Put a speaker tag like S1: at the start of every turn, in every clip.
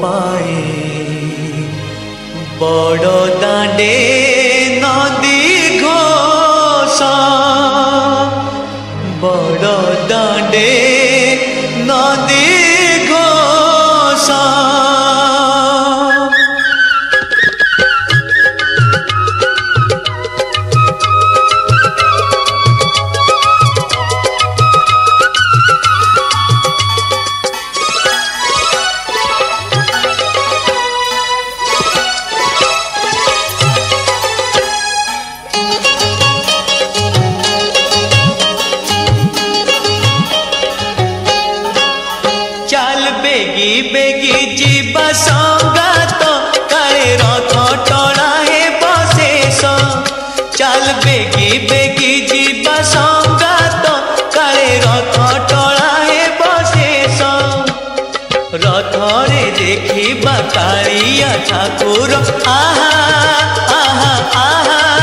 S1: পায়ে বড় দাঁড়ে নদী ঘোষা বড় দাঁড়ে बेगी बेगी जी बसोंगा तो काले रथ टोड़ा है बसे सो चल बेगी बेगी जी बसोंगा तो काले रथ टोड़ा है बसे सो रे देखी कालिया ठाकुर आहा आहा आहा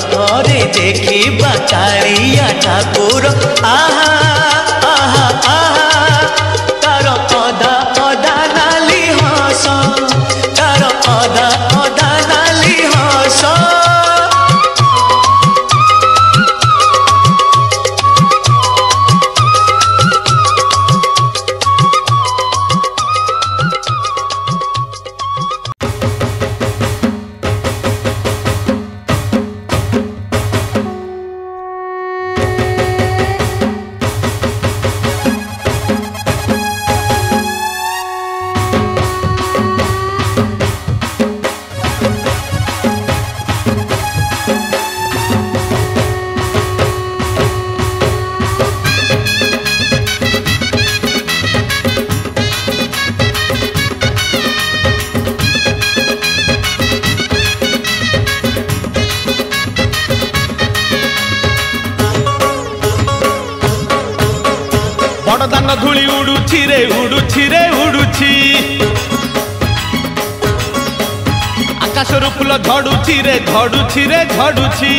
S1: थे देखी बचाड़िया ठाकुर आहा ଧାନ ଧୂଳି
S2: ଉଡୁଛି ରେ ଉଡୁଛି ରେ ଉଡୁଛି ଆକାଶରୁ ଫୁଲ ଝଡୁଛି ରେ ଝଡୁଛି ରେ ଝଡୁଛି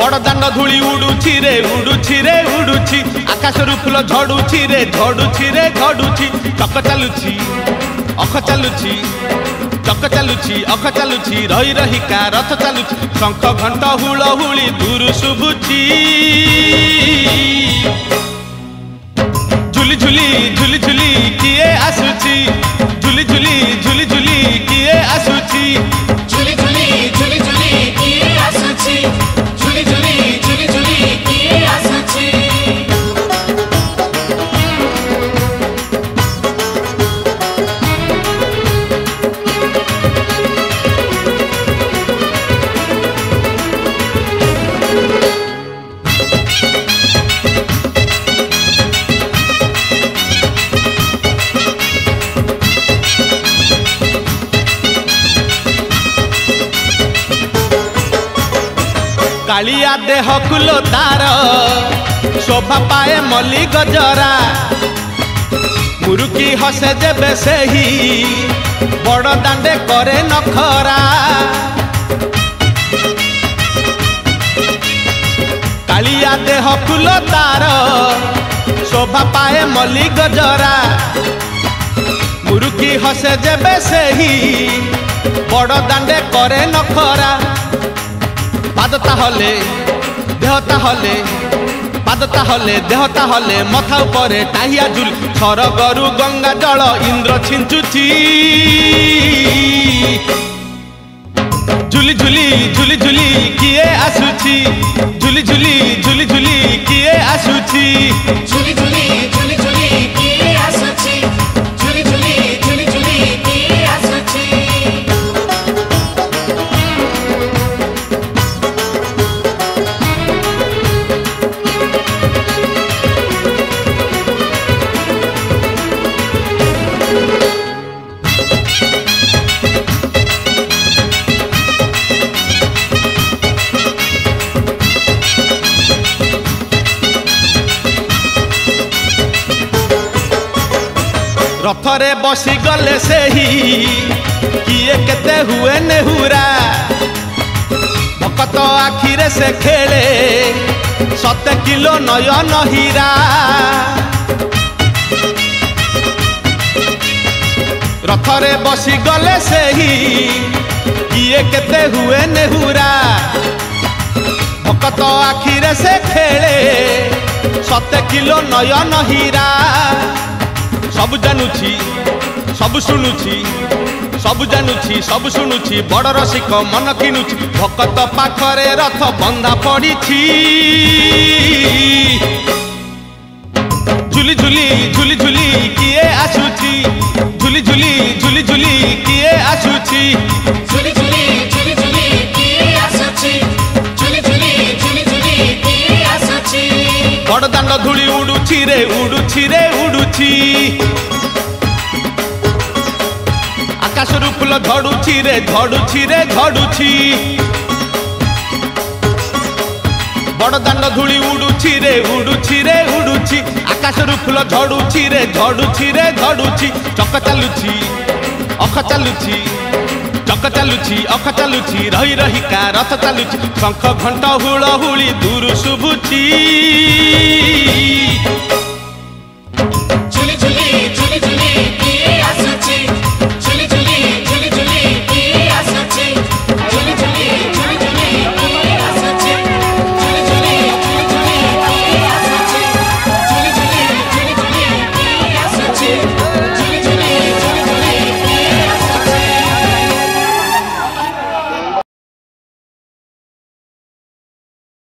S2: ବଡ଼ ଦାନ ଧୂଳି ଉଡୁଛି ରେ ଉଡୁଛି ରେ ଉଡୁଛି ଆକାଶରୁ ଫୁଲ ଝଡୁଛି ରେ ଝଡୁଛି ରେ ଝଡୁଛି ଚକ ଚାଲୁଛି ଅଖ ଚାଲୁଛି ଚକ ଚାଲୁଛି ଅଖ ଚାଲୁଛି ରହି ରହି କା ରଥ ଚାଲୁଛି ଶଙ୍ଖ ଘଣ୍ଟ ହୁଳ ହୁଳି ଦୂର ଶୁଭୁଛି ଝୁଲି ଝୁଲି ଝୁଲି ଝୁଲି କିଏ ଆସୁଛି ଝୁଲି ଝୁଲି ଝୁଲି ଝୁଲି କିଏ ଆସୁଛି কালিয়া দেহ কুল তার শোভা পায়ে মলিক জরা মুরুকি হসে যেবে সেই বড় দাঁতে করে নখরা কালিয়া দেহ কুল তার শোভা পায়ে মলিক জরা মুরুকি হসে যেবে সেই বড় দাঁতে করে নখরা পাদতা হলে দেহতা হলে পাদতা হলে দেহতা হলে মথা উপরে টাহিয়া জুল খর গরু গঙ্গা জল ইন্দ্র ছিঞ্চুছি ঝুলি ঝুলি ঝুলি ঝুলি কিয়ে আসুছি ঝুলি ঝুলি ঝুলি ঝুলি কিয়ে আসুছি
S3: ঝুলি ঝুলি ঘরে বসি
S2: গলে সেহি কিয়ে কেতে হুয়ে নেহুরা ভকত আখিরে সে খেলে সতে কিলো নয়ন হীরা রথরে বসি গলে সেহি কিয়ে কেতে হুয়ে নেহুরা ভকত আখিরে সে খেলে সতে কিলো নয়ন হীরা ସବୁ ଜାଣୁଛି ସବୁ ଶୁଣୁଛି ସବୁ ଜାଣୁଛି ସବୁ ଶୁଣୁଛି ବଡ଼ ରସିକ ମନ କିଣୁଛି ଭକତ ପାଖରେ ରଥ ବନ୍ଧା ପଡ଼ିଛି ଝୁଲି ଝୁଲି ଝୁଲି ଝୁଲି କିଏ ଆସୁଛି ଝୁଲି ଝୁଲି ଝୁଲି ଝୁଲି କିଏ ଆସୁଛି ବଡ଼ ଦାଣ୍ଡ ଧୂଳି ଉଡୁଛି ରେ ଉଡୁଛି ରେ ଉଡୁଛି ଶାଶୁରୁ ଘଡ଼ୁଛି ରେ ଘଡ଼ୁଛି ରେ ଘଡ଼ୁଛି ବଡ଼ ଦାଣ୍ଡ ଧୂଳି ଉଡ଼ୁଛି ରେ ଉଡ଼ୁଛି ରେ ଉଡ଼ୁଛି ଆକାଶରୁ ଫୁଲ ଝଡ଼ୁଛି ରେ ଝଡ଼ୁଛି ରେ ଝଡ଼ୁଛି ଚକ ଚାଲୁଛି ଅଖ ଚାଲୁଛି ଚକ ଚାଲୁଛି ଅଖ ଚାଲୁଛି ରହି ରହିକା ରଥ ଚାଲୁଛି ଶଙ୍ଖ ଘଣ୍ଟ ହୁଳ ହୁଳି ଦୂରୁ ଶୁଭୁଛି